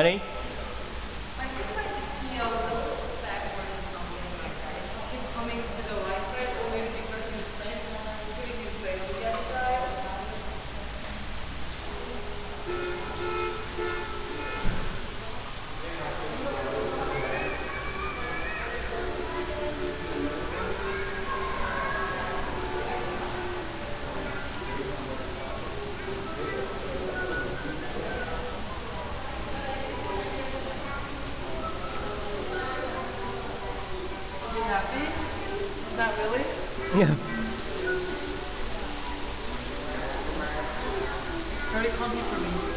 Honey? Like you happy? Not really? Yeah. Very comfy for me.